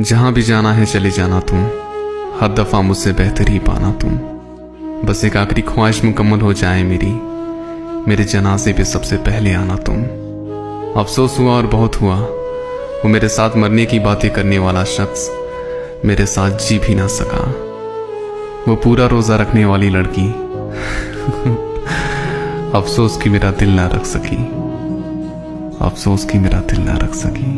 जहाँ भी जाना है चले जाना तुम। हर दफ़ा मुझसे बेहतर ही पाना तुम। बस एक आखिरी ख्वाहिश मुकम्मल हो जाए मेरी। मेरे जनाजे पे सबसे पहले आना तुम। अफसोस हुआ और बहुत हुआ। वो मेरे साथ मरने की बातें करने वाला शख्स मेरे साथ जी भी ना सका। वो पूरा रोजा रखने वाली लड़की। अफसोस की मेरा दिल ना रख सकी। अफसोस की मेरा दिल ना रख सकी।